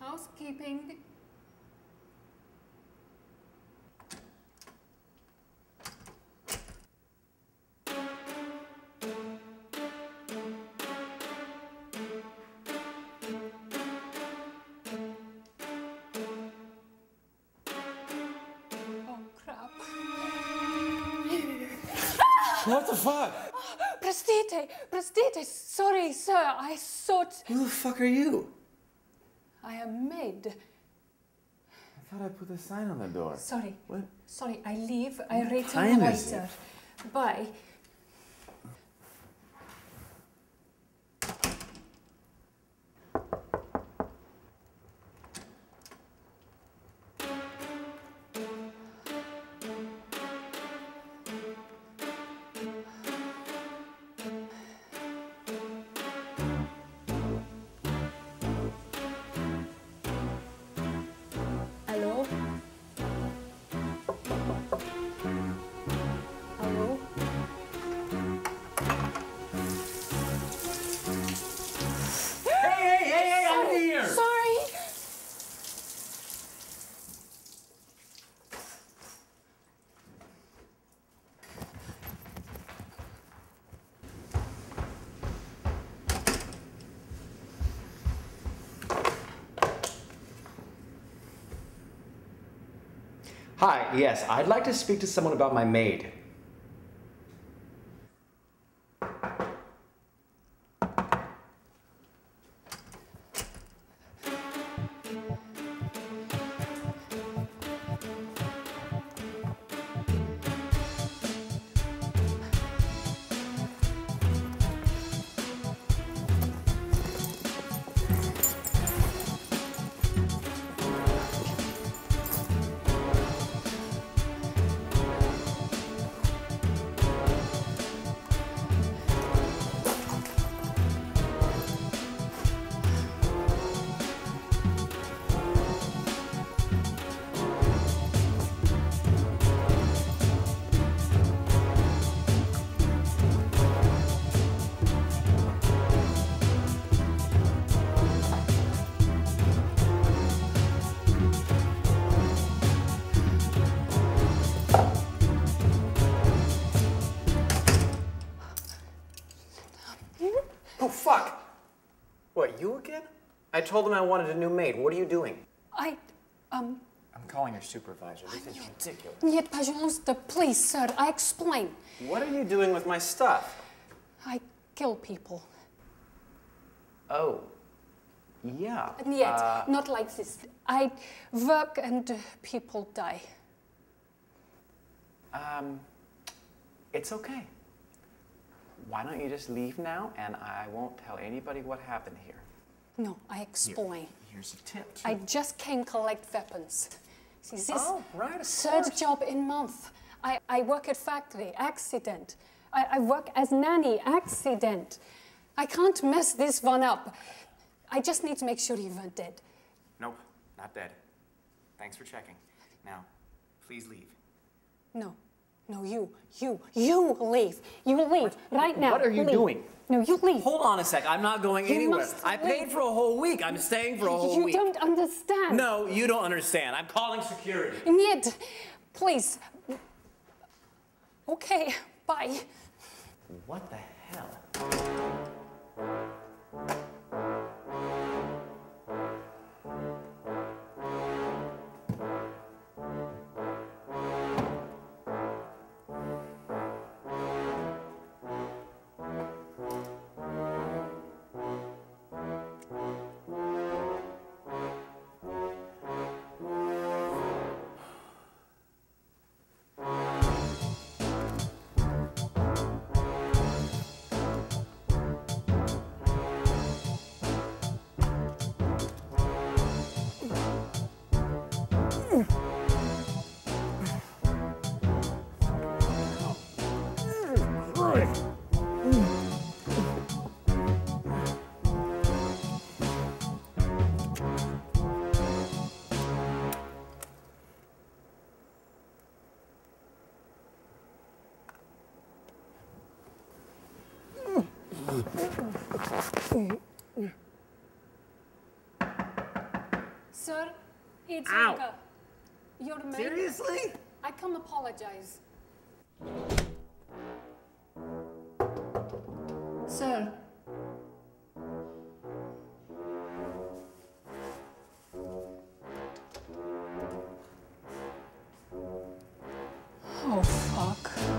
Housekeeping. Oh. What the fuck? Prestite, prestite, sorry, sir, I thought. Who the fuck are you? I am maid. I thought I put a sign on the door. Sorry. What? Sorry, I leave. I return later. Bye. Hi, yes, I'd like to speak to someone about my maid. What, you again? I told them I wanted a new maid. What are you doing? I, um, I'm calling your supervisor. This is ridiculous. нет, пожалуйста, please, sir, I explain. What are you doing with my stuff? I kill people. Oh. Yeah. And yet, uh, not like this. I work and uh, people die. um, it's okay. Why don't you just leave now and I won't tell anybody what happened here? No, I explain. Here's a tip. I just came collect weapons. See, this Oh, right, third course. job in month. I, I work at factory, accident. I, I work as nanny, accident. I can't mess this one up. I just need to make sure you weren't dead. Nope, not dead. Thanks for checking. Now, please leave. No, no, you, you, you leave. You leave right now. what are you Leave. doing? No, you leave. Hold on a sec. I'm not going You anywhere. I paid for a whole week. I'm staying for a whole you week. You don't understand. No, you don't understand. I'm calling security. And yet, please. Okay, bye. What the hell? Sir, it's Ow. Inka. Your man. Seriously? I come apologize. Sir. Oh, fuck.